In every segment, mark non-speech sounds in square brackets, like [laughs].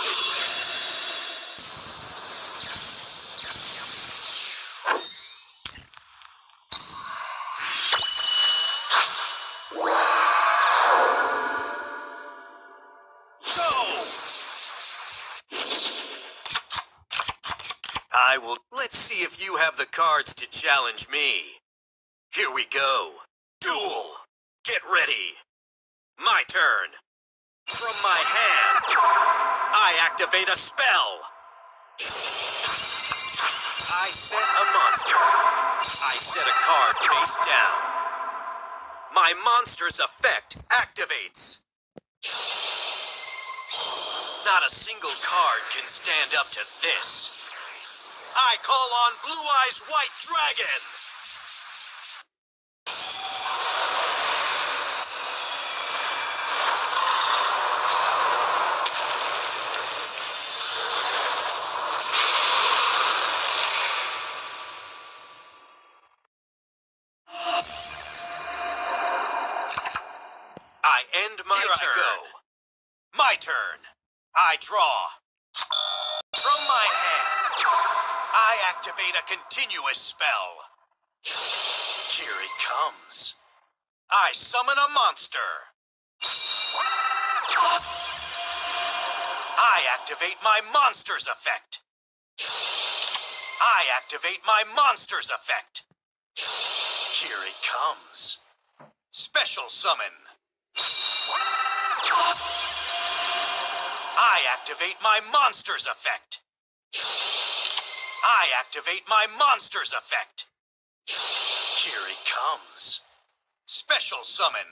I will. Let's see if you have the cards to challenge me. Here we go. Duel. Get ready. My turn. From my hand, I activate a spell. I set a monster. I set a card face down. My monster's effect activates. Not a single card can stand up to this. I call on Blue Eyes White Dragon. I end my Here I turn. go. My turn. I draw. From my hand, I activate a continuous spell. Here it comes. I summon a monster. I activate my monster's effect. I activate my monster's effect. Here it comes. Special summon. I activate my monster's effect. I activate my monster's effect. Here it comes. Special summon.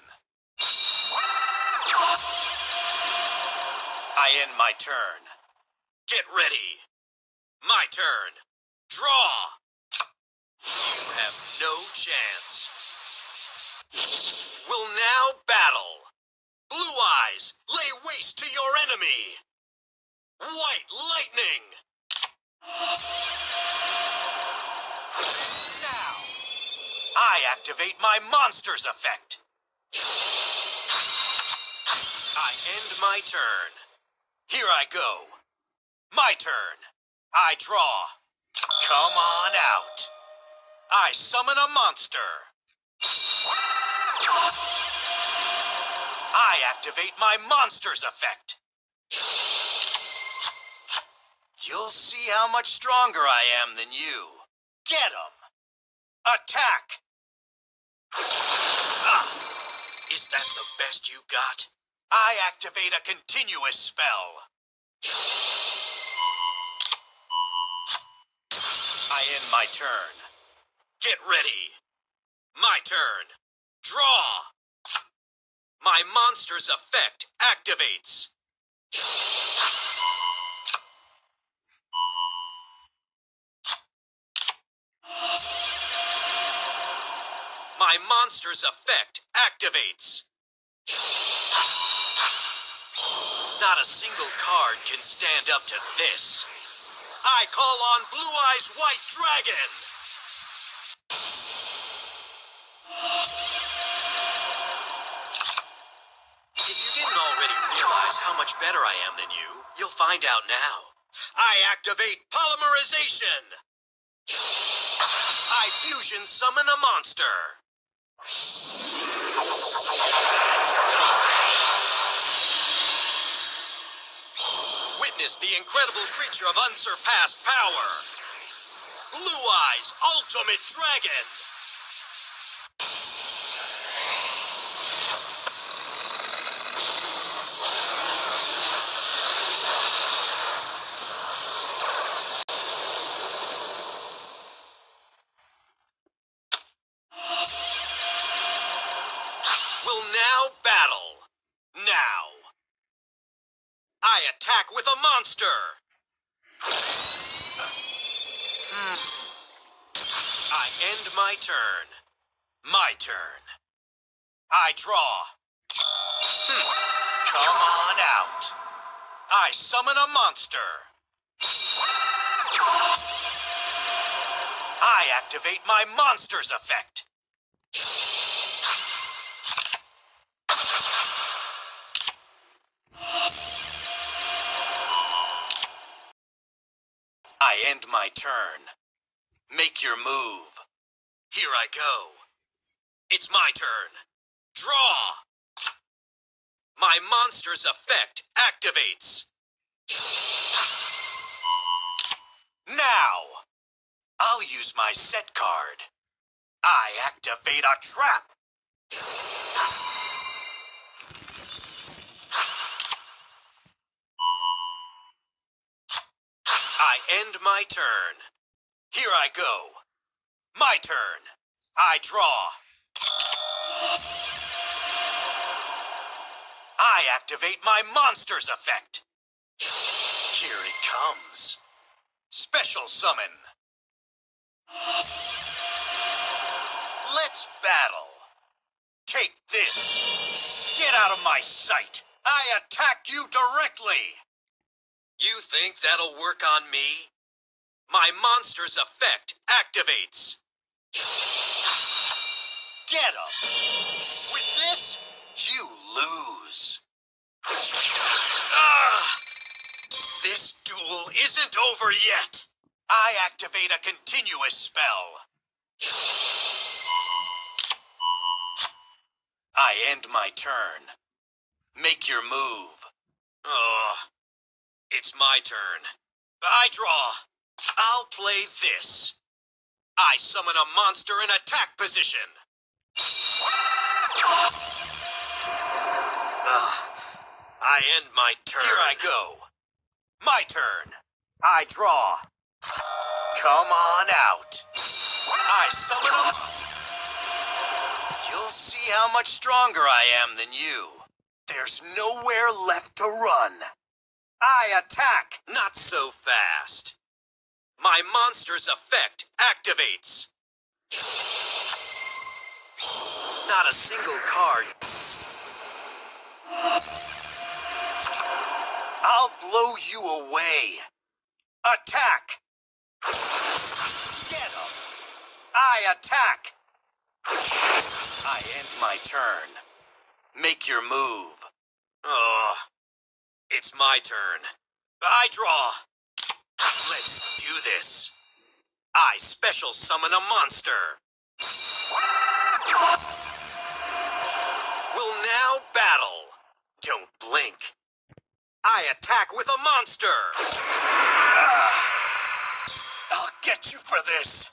I end my turn. Get ready. My turn. Draw. You have no chance. We'll now battle. Blue Eyes, to your enemy. White Lightning. Now, I activate my monster's effect. I end my turn. Here I go. My turn. I draw. Come on out. I summon a monster. I activate my monster's effect. You'll see how much stronger I am than you. Get him! Attack! Ah, is that the best you got? I activate a continuous spell. I end my turn. Get ready. My turn. Draw. My monster's effect activates. My monster's effect activates. Not a single card can stand up to this. I call on Blue Eyes White Dragon. Better I am than you, you'll find out now. I activate polymerization. I fusion summon a monster. Witness the incredible creature of unsurpassed power. Blue Eyes Ultimate Dragon. Monster. Hmm. I end my turn. My turn. I draw. Hmm. Come on out. I summon a monster. I activate my monster's effect. End my turn. Make your move. Here I go. It's my turn. Draw! My monster's effect activates. Now! I'll use my set card. I activate a trap. I end my turn. Here I go. My turn. I draw. I activate my monster's effect. Here it comes. Special summon. Let's battle. Take this. Get out of my sight. I attack you directly. You think that'll work on me? My monster's effect activates. Get him. With this, you lose. Ah! This duel isn't over yet. I activate a continuous spell. I end my turn. Make your move. Oh, it's my turn. I draw. I'll play this. I summon a monster in attack position. Ugh. I end my turn. Here I go. My turn. I draw. Come on out. I summon a... You'll see how much stronger I am than you. There's nowhere left to run. I attack, not so fast. My monster's effect activates. Not a single card. I'll blow you away. Attack! Get him! I attack! I end my turn. Make your move. Oh, it's my turn. I draw. Let's do this. I special summon a monster. We'll now battle. Don't blink. I attack with a monster. I'll get you for this.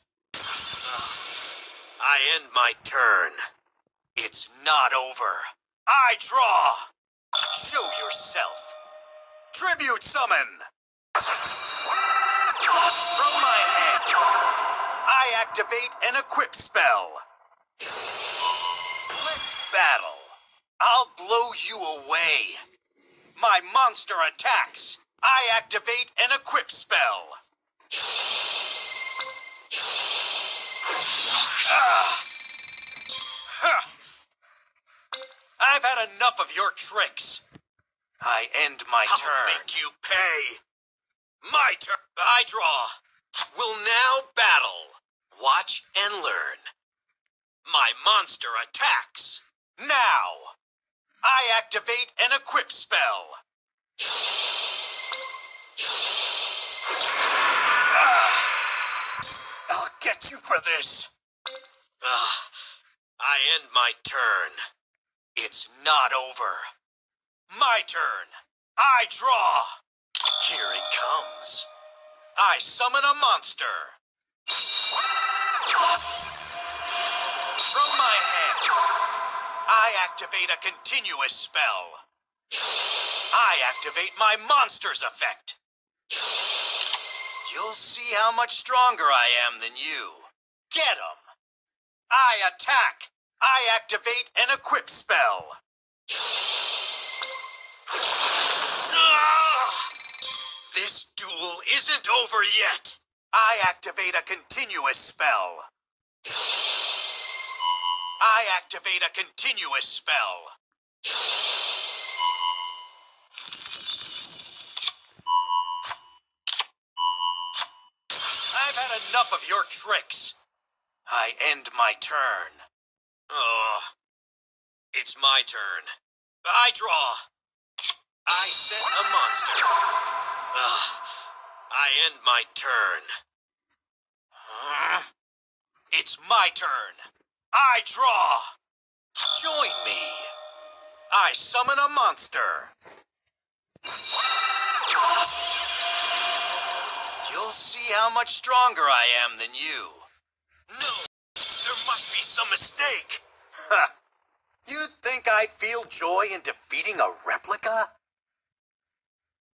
I end my turn. It's not over. I draw. Show yourself. Tribute summon. From my hand, I activate an equip spell. Let's battle. I'll blow you away. My monster attacks. I activate an equip spell. Ah. I've had enough of your tricks. I end my I'll turn. make you pay. My turn. I draw. We'll now battle. Watch and learn. My monster attacks. Now. I activate an equip spell. Ah. I'll get you for this. Ah, I end my turn. It's not over. My turn. I draw. Here it comes. I summon a monster. From my hand, I activate a continuous spell. I activate my monster's effect. You'll see how much stronger I am than you. Get him. I attack. I activate an equip spell. [sighs] This duel isn't over yet. I activate a continuous spell. I activate a continuous spell. I've had enough of your tricks. I end my turn. Oh, it's my turn. I draw. I set a monster. Ugh, I end my turn. It's my turn. I draw. Join me. I summon a monster. You'll see how much stronger I am than you. No, there must be some mistake. [laughs] Ha! You think I'd feel joy in defeating a replica?